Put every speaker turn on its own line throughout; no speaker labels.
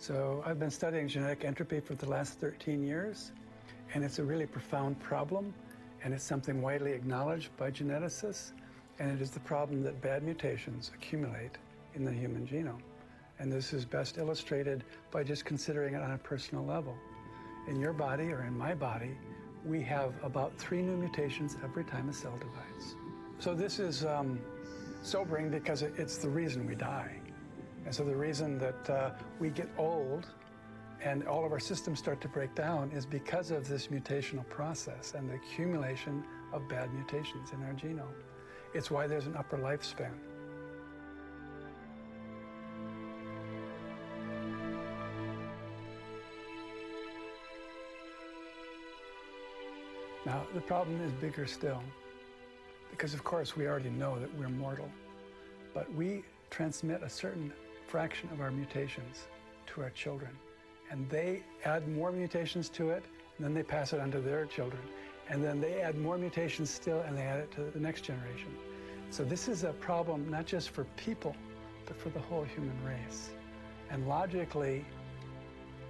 So I've been studying genetic entropy for the last 13 years, and it's a really profound problem, and it's something widely acknowledged by geneticists, and it is the problem that bad mutations accumulate in the human genome. And this is best illustrated by just considering it on a personal level. In your body or in my body, we have about three new mutations every time a cell divides. So this is um, sobering because it's the reason we die. And so the reason that uh, we get old and all of our systems start to break down is because of this mutational process and the accumulation of bad mutations in our genome. It's why there's an upper lifespan. Now, the problem is bigger still, because of course we already know that we're mortal, but we transmit a certain fraction of our mutations to our children. And they add more mutations to it, and then they pass it on to their children. And then they add more mutations still, and they add it to the next generation. So this is a problem not just for people, but for the whole human race. And logically,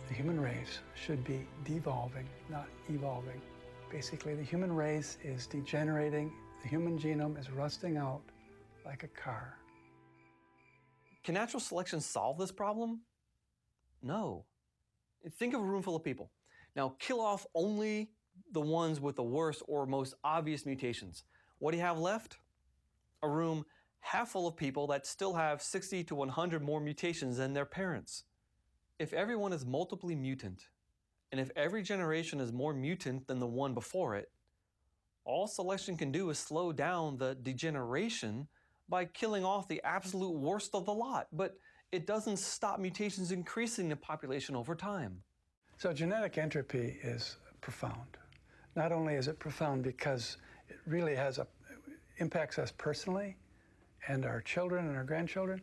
the human race should be devolving, not evolving. Basically, the human race is degenerating, the human genome is rusting out like a car.
Can natural selection solve this problem? No. Think of a room full of people. Now, kill off only the ones with the worst or most obvious mutations. What do you have left? A room half full of people that still have 60 to 100 more mutations than their parents. If everyone is multiply mutant, and if every generation is more mutant than the one before it, all selection can do is slow down the degeneration by killing off the absolute worst of the lot, but it doesn't stop mutations increasing the population over time.
So genetic entropy is profound. Not only is it profound because it really has a impacts us personally and our children and our grandchildren,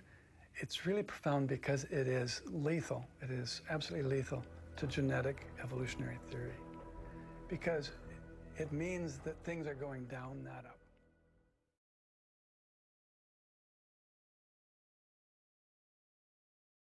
it's really profound because it is lethal. It is absolutely lethal to genetic evolutionary theory because it means that things are going down, not up.